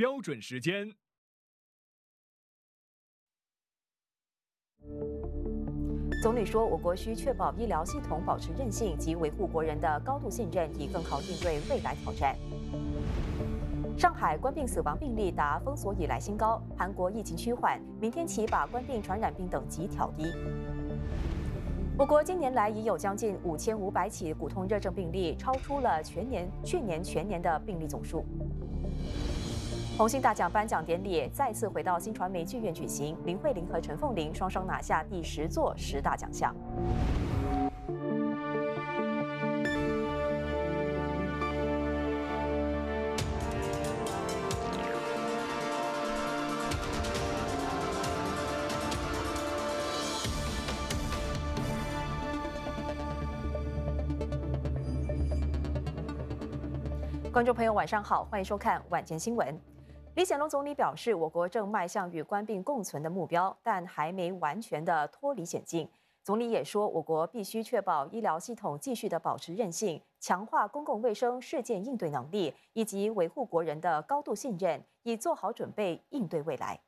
标准时间。总理说，我国需确保医疗系统保持韧性及维护国人的高度信任，以更好应对未来挑战。上海官病死亡病例达封锁以来新高，韩国疫情趋缓，明天起把冠病传染病等级调低。我国近年来已有将近五千五百起骨痛热症病例，超出了全年去年全年的病例总数。红星大奖颁奖典礼再次回到新传媒剧院举行，林慧玲和陈凤玲双双拿下第十座十大奖项。观众朋友，晚上好，欢迎收看晚间新闻。李显龙总理表示，我国正迈向与官病共存的目标，但还没完全的脱离险境。总理也说，我国必须确保医疗系统继续的保持韧性，强化公共卫生事件应对能力，以及维护国人的高度信任，以做好准备应对未来。